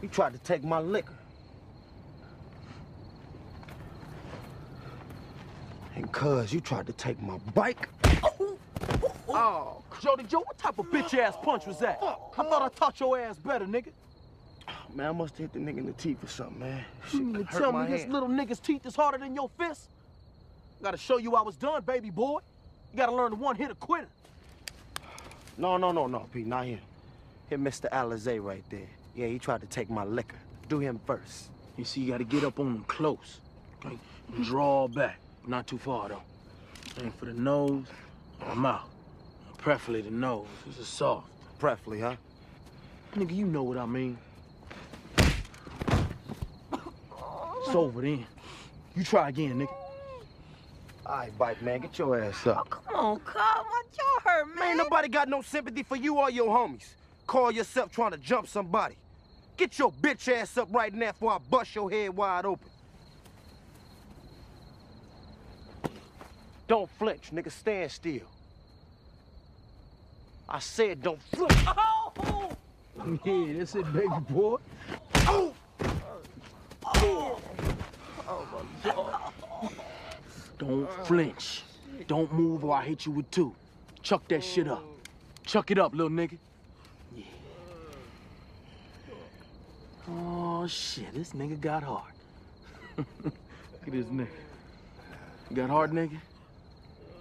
He tried to take my liquor. And cuz, you tried to take my bike. Oh, oh Jody Joe, what type of bitch ass punch was that? I thought I taught your ass better, nigga. Man, I must have hit the nigga in the teeth or something, man. You mean to tell me my this little nigga's teeth is harder than your fist? Gotta show you I was done, baby boy. You gotta learn to one hit a quitter. No, no, no, no, Pete, not him. Hit Mr. Alizé right there. Yeah, he tried to take my liquor. Do him first. You see, you gotta get up on him close. Okay? And draw back. Not too far, though. Aim for the nose or the mouth. Preferably the nose. This is soft. Preferably, huh? Nigga, you know what I mean. It's over then. You try again, nigga. All right, bike man, get your ass up. Oh, come on, come What y'all hurt, man? Man, ain't nobody got no sympathy for you or your homies. Call yourself trying to jump somebody. Get your bitch ass up right now before I bust your head wide open. Don't flinch, nigga. Stand still. I said don't flinch. Oh! Yeah, that's it, baby boy. Oh, oh. Don't flinch. Don't move or I hit you with two. Chuck that shit up. Chuck it up, little nigga. Oh, shit. This nigga got hard. Look at this nigga. You got hard, nigga?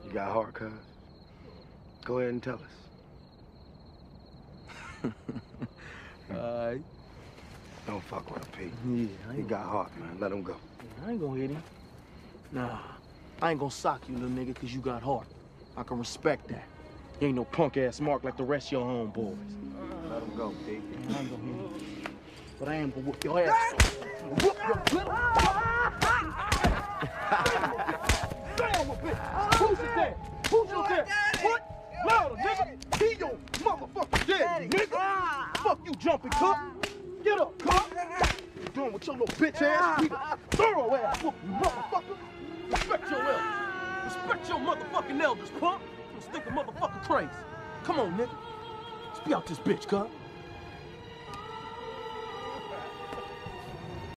You got hard, cuz. Go ahead and tell us. Alright. Don't fuck with him, Pete. Yeah, He got heart, man. Let him go. I ain't gonna hit him. Nah. I ain't gonna sock you, little nigga, because you got heart. I can respect that. You ain't no punk ass mark like the rest of your homeboys. Let him go, Pete. But I am gonna whoop your ass. whoop your little. Damn, a bitch. Who's your dad? Who's your dad? What? Louder, nigga. He your motherfucking daddy, nigga. Ah. Fuck you, jumping cup. Get up, cup. You doing with your little bitch ass? We the ah. thorough ass whoop, you motherfucker. Respect your elders. Respect your motherfucking elders, punk. You think a motherfucker crazy. Come on, nigga. Let's be out this bitch, cuz.